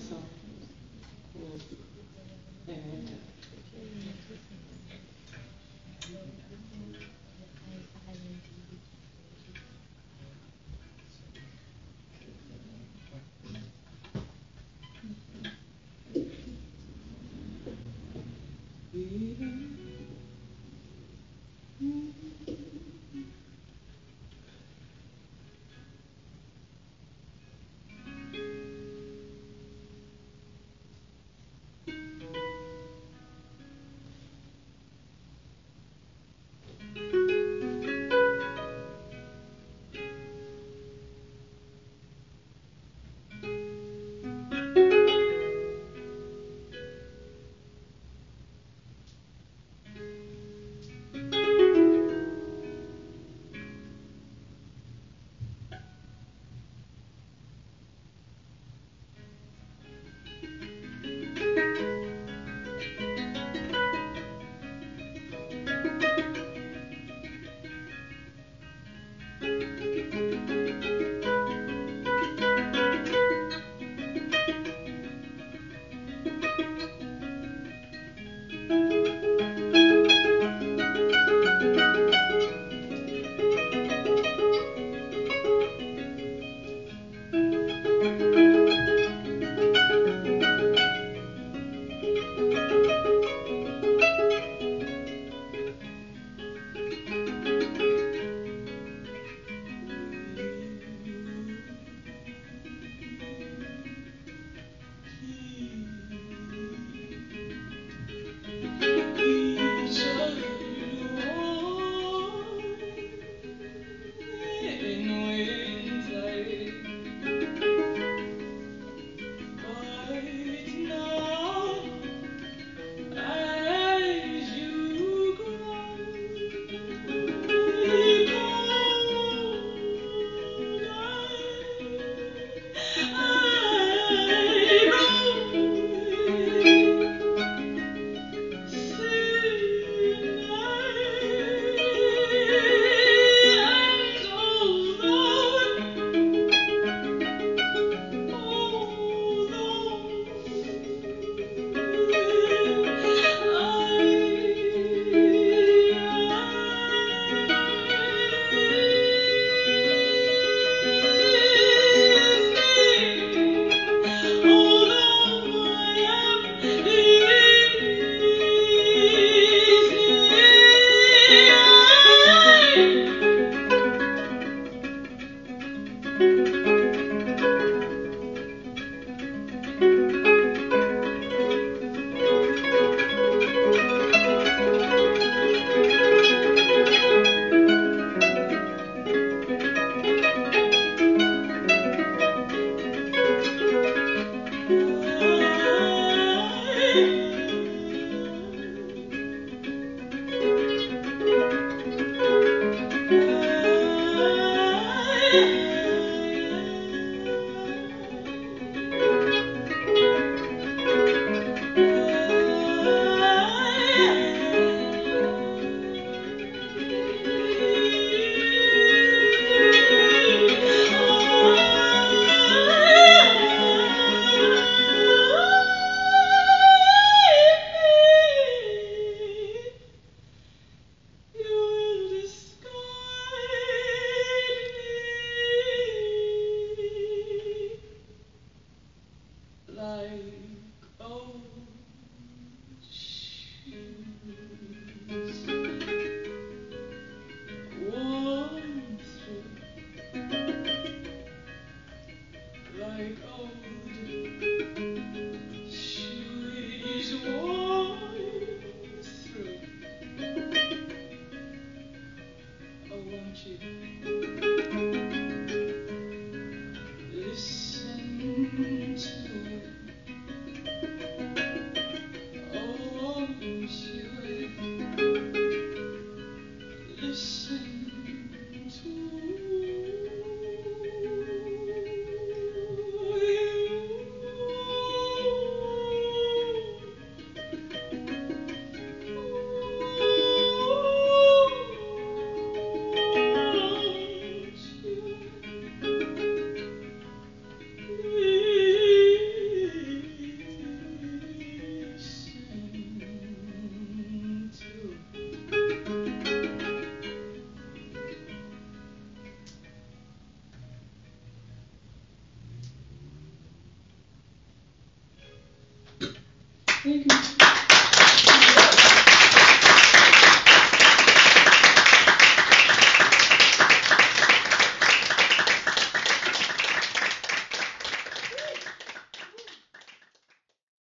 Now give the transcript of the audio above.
so. Yeah. Mm-hmm. praise Lord.